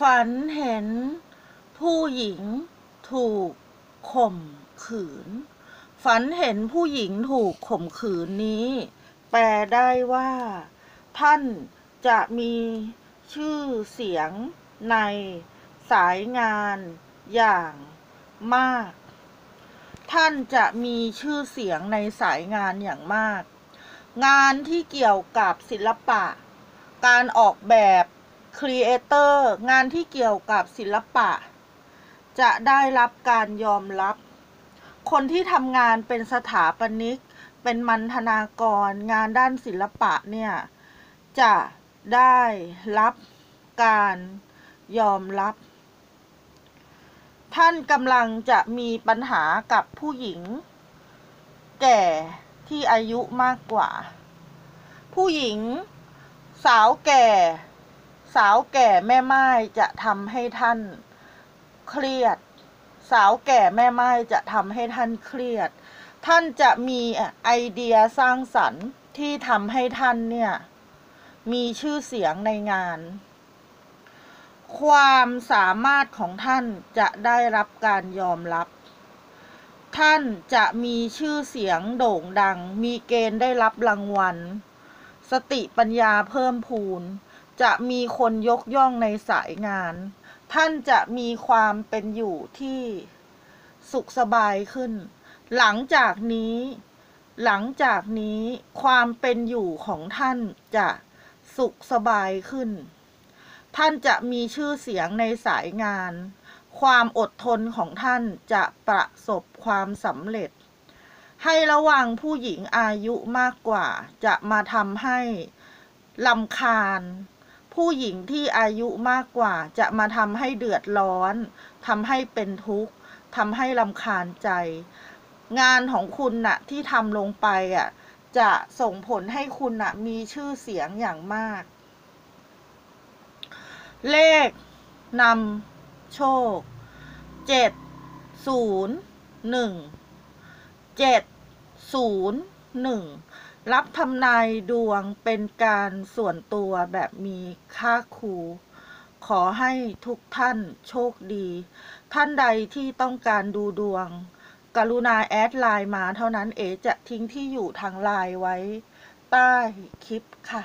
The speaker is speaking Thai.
ฝันเห็นผู้หญิงถูกข่มขืน ฝันเห็นผู้หญิงถูกข่มขืนนี้ แปลได้ว่า ท่านจะมีชื่อเสียงในสายงานอย่างมาก ท่านจะมีชื่อเสียงในสายงานอย่างมาก งานที่เกี่ยวกับศิลปะ การออกแบบ ครีเอเตอร์งานที่เกี่ยวกับศิลปะ จะได้รับการยอมรับ คนที่ทำงานเป็นสถาปนิก เป็นมันธนากร งานด้านศิลปะเนี่ย จะได้รับการยอมรับ ท่านกำลังจะมีปัญหากับผู้หญิง แก่ที่อายุมากกว่า ผู้หญิงสาวแก่ สาวแก่แม่ไม้จะทำให้ท่านเครียด สาวแก่แม่ไม้จะทำให้ท่านเครียด ท่านจะมีไอเดียสร้างสรรค์ที่ทำให้ท่านเนี่ย มีชื่อเสียงในงาน ความสามารถของท่านจะได้รับการยอมรับ ท่านจะมีชื่อเสียงโด่งดัง มีเกณฑ์ได้รับรางวัล สติปัญญาเพิ่มพูน จะมีคนยกย่องในสายงาน ท่านจะมีความเป็นอยู่ที่สุขสบายขึ้น หลังจากนี้ หลังจากนี้ความเป็นอยู่ของท่านจะสุขสบายขึ้น ท่านจะมีชื่อเสียงในสายงาน ความอดทนของท่านจะประสบความสำเร็จ ให้ระวังผู้หญิงอายุมากกว่าจะมาทำให้ลำคาญ ผู้หญิงที่อายุมากกว่าจะมาทำให้เดือดร้อนทำให้เป็นทุกข์ทำให้ลำคาญใจ งานของคุณน่ะที่ทำลงไปอะจะส่งผลให้คุณน่ะมีชื่อเสียงอย่างมาก เลขนำโชคเจ็ดศูนย์หนึ่งเจ็ดศูนย์หนึ่ง รับทำนายดวงเป็นการส่วนตัวแบบมีค่าครู ขอให้ทุกท่านโชคดี ท่านใดที่ต้องการดูดวง กรุณาแอดไลน์มาเท่านั้นเอจะทิ้งที่อยู่ทางไลน์ไว้ ใต้คลิปค่ะ